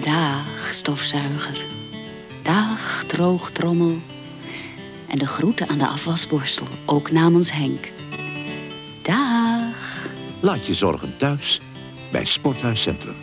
Dag, stofzuiger. Dag, droogtrommel. En de groeten aan de afwasborstel, ook namens Henk. Dag. Laat je zorgen thuis bij Sporthuis Centrum.